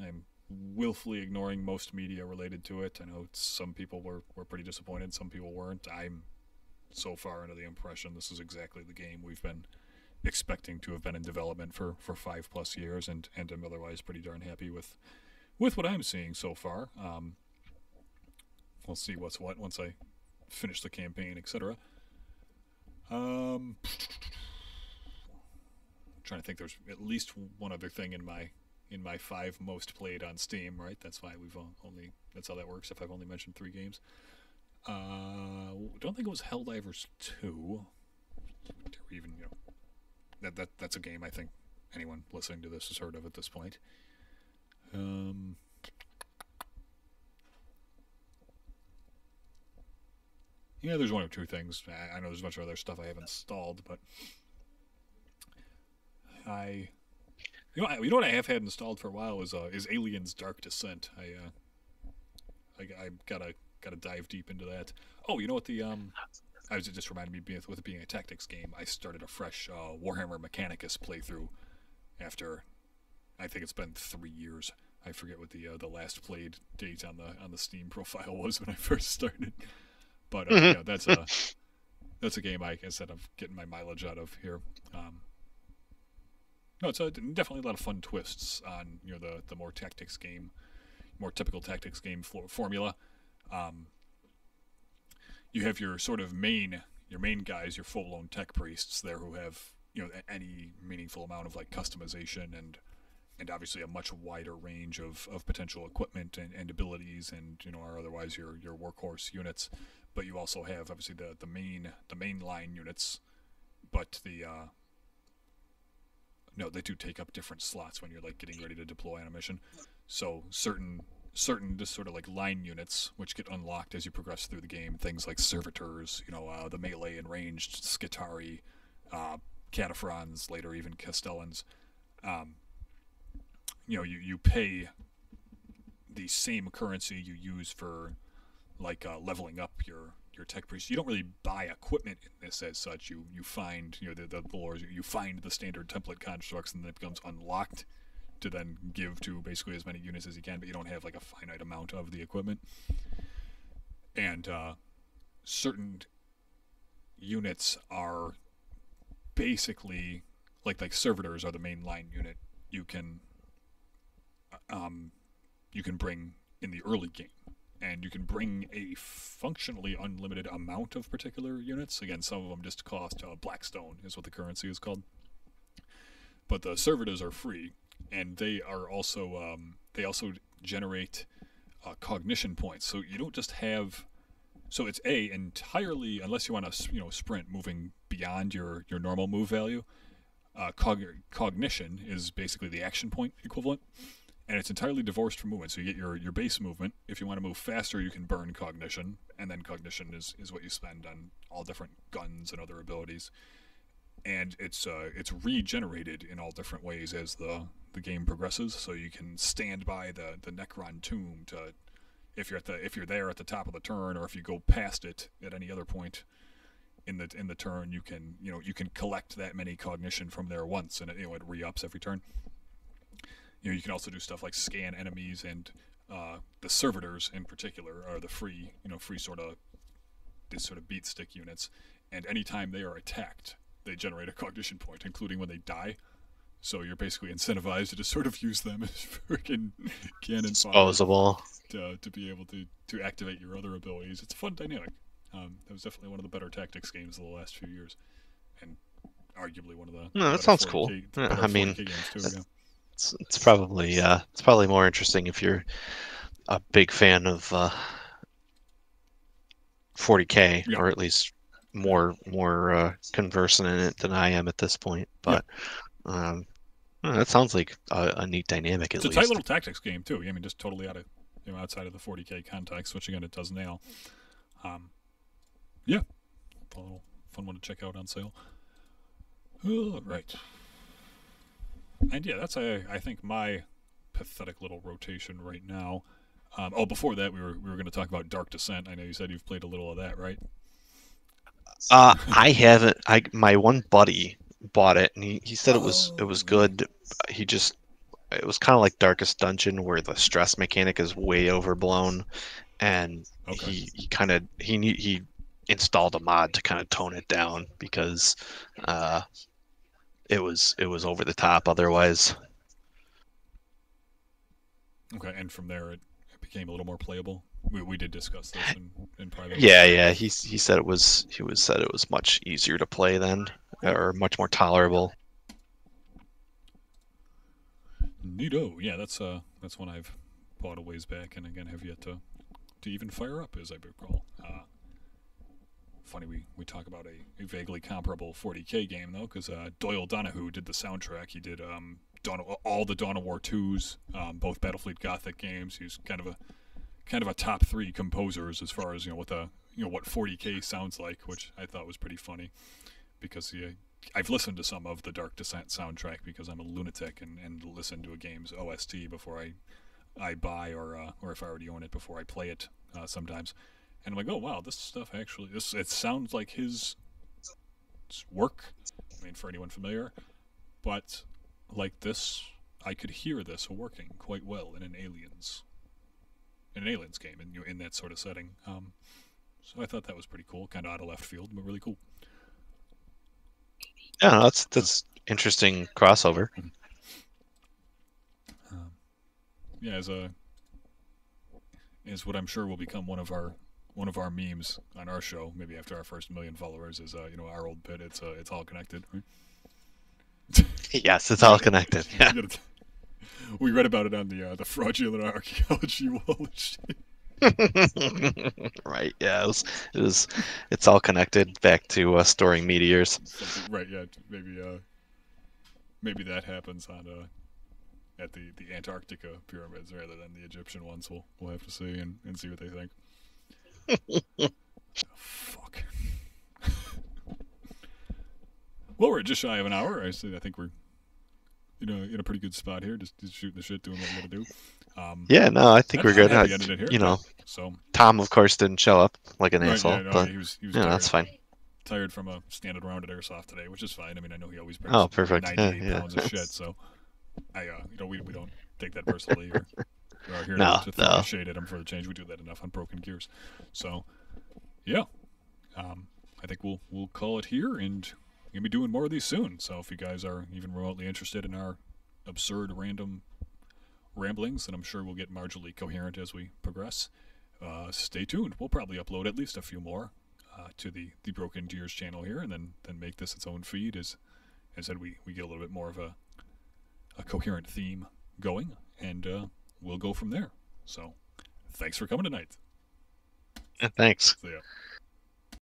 I'm willfully ignoring most media related to it. I know some people were, were pretty disappointed, some people weren't. I'm so far under the impression this is exactly the game we've been expecting to have been in development for, for five plus years, and, and I'm otherwise pretty darn happy with with what I'm seeing so far. Um, we'll see what's what once I finish the campaign, etc. Um, trying to think. There's at least one other thing in my in my five most played on Steam. Right. That's why we've only. That's how that works. If I've only mentioned three games. Uh, don't think it was Helldivers two. Or even you know, that that that's a game I think anyone listening to this has heard of at this point. Um. Yeah, there's one or two things. I, know there's a bunch of other stuff I have installed, but I, you know, I, you know what I have had installed for a while is uh, is Aliens: Dark Descent. I, uh, I, I gotta gotta dive deep into that. Oh, you know what the um, I was it just reminded me with it being a tactics game. I started a fresh uh, Warhammer Mechanicus playthrough after I think it's been three years. I forget what the uh, the last played date on the on the Steam profile was when I first started. But uh, Mhm. yeah, that's a that's a game I instead of getting my mileage out of here. Um, no, it's a, definitely a lot of fun twists on you know the the more tactics game, more typical tactics game for, formula. Um, you have your sort of main your main guys, your full blown tech priests there who have you know any meaningful amount of like customization and and obviously a much wider range of, of potential equipment and, and abilities and you know are otherwise your your workhorse units. But you also have obviously the the main the main line units. But the uh no they do take up different slots when you're like getting ready to deploy on a mission. So certain certain just sort of like line units which get unlocked as you progress through the game things like servitors you know uh, the melee and ranged skitarii uh, kataphrons later even castellans um, you know you, you pay the same currency you use for like uh, leveling up your your tech priest. You don't really buy equipment in this as such. You you find you know the the lores. You find the standard template constructs, and then it becomes unlocked to then give to basically as many units as you can. But you don't have like a finite amount of the equipment. And uh, certain units are basically like like servitors are the main line unit. You can um, you can bring in the early game and you can bring a functionally unlimited amount of particular units. Again, some of them just cost uh, Blackstone is what the currency is called. But the servitors are free, and they are also um, they also generate uh, cognition points. So you don't just have so it's a entirely unless you want to you know sprint moving beyond your your normal move value. Uh, cog- cognition is basically the action point equivalent and it's entirely divorced from movement. So you get your, your base movement. If you want to move faster, you can burn cognition, and then cognition is, is what you spend on all different guns and other abilities. And it's uh, it's regenerated in all different ways as the, the game progresses. So you can stand by the, the Necron tomb to if you're at the if you're there at the top of the turn, or if you go past it at any other point in the in the turn, you can you know you can collect that many cognition from there once, and it, you know it re-ups every turn you know you can also do stuff like scan enemies and uh, the servitors in particular are the free you know free sort of these sort of beat stick units, and anytime they are attacked, they generate a cognition point, including when they die. So you're basically incentivized to sort of use them as freaking cannon Disposable. to, to be able to, to activate your other abilities. It's a fun dynamic. Um, that was definitely one of the better tactics games of the last few years, and arguably one of the. No, that sounds 40K cool. Yeah, I mean, too, yeah. It's, it's probably uh, it's probably more interesting if you're a big fan of uh, 40k, Yeah. or at least more more uh, conversant in it than I am at this point. But um, uh, that sounds like a, a neat dynamic at It's a least. tight little tactics game too. I mean, just totally out of you know outside of the 40k context, which again it does nail. Um, yeah, a little fun one to check out on sale. All right, and yeah, that's I I think my pathetic little rotation right now. Um, oh, before that, we were we were going to talk about Dark Descent. I know you said you've played a little of that, right? Uh, I haven't. I my one buddy bought it, and he, he said it was it was Oh. good. He just it was kind of like Darkest Dungeon, where the stress mechanic is way overblown, and Okay. he, he kind of he he installed a mod to kind of tone it down because uh, it was it was over the top otherwise. Okay, and from there it, it became a little more playable. We, we did discuss this in, in private. Yeah, yeah. He he said it was he was said it was much easier to play then, or much more tolerable. Neato. Yeah, that's uh that's one I've bought a ways back, and again have yet to to even fire up, as I recall. Uh, funny we we talk about a, a vaguely comparable 40k game though, because uh, Doyle Donehoo did the soundtrack. He did um Dawn, all the Dawn of War twos, um, both Battlefleet Gothic games. He's kind of a kind of a top three composers as far as you know what the you know what 40k sounds like, which I thought was pretty funny because yeah, I've listened to some of the Dark Descent soundtrack because I'm a lunatic and, and listen to a game's OST before I I buy or uh, or if I already own it before I play it uh, sometimes. And I'm like, oh wow, this stuff actually this it sounds like his work. I mean, for anyone familiar, but like this, I could hear this working quite well in an Aliens in an Aliens game in you in that sort of setting. Um, so I thought that was pretty cool, kind of out of left field, but really cool. Yeah, that's that's interesting crossover. Um, yeah, as a is what I'm sure will become one of our one of our memes on our show, maybe after our first million followers, is uh, you know our old bit. It's uh, it's all connected. Right? Yes, it's all connected. Yeah. we read about it on the uh, the fraudulent archaeology wall. right. Yeah. It was. It was. It's all connected back to uh, storing meteors. Something- right? Yeah, maybe uh, maybe that happens on uh, at the the Antarctica pyramids rather than the Egyptian ones. We'll we'll have to see and, and see what they think. Fuck. well, we're just shy of an hour. I see. I think we're you know in a pretty good spot here, just, just shooting the shit, doing what we got to do. Um, Yeah. No, I think we're good. I- it here, you know, so Tom, of course, didn't show up like an right, asshole, yeah, no, but he was he was yeah, tired, that's fine. tired from a standard around at airsoft today, which is fine. I mean, I know he always brings Oh, perfect. Yeah, 98 yeah. pounds of shit, so I, uh, you know, we, we don't take that personally. Or, are here No, to, no. shade at him for the change. We do that enough on Broken Gears. So, yeah, um, I think we'll we'll call it here, and gonna be doing more of these soon. So if you guys are even remotely interested in our absurd random ramblings, then I'm sure we'll get marginally coherent as we progress. Uh, stay tuned. We'll probably upload at least a few more uh, to the the Broken Gears channel here, and then then make this its own feed. As as said, we we get a little bit more of a a coherent theme going, and uh, we'll go from there. So, thanks for coming tonight. Yeah, thanks.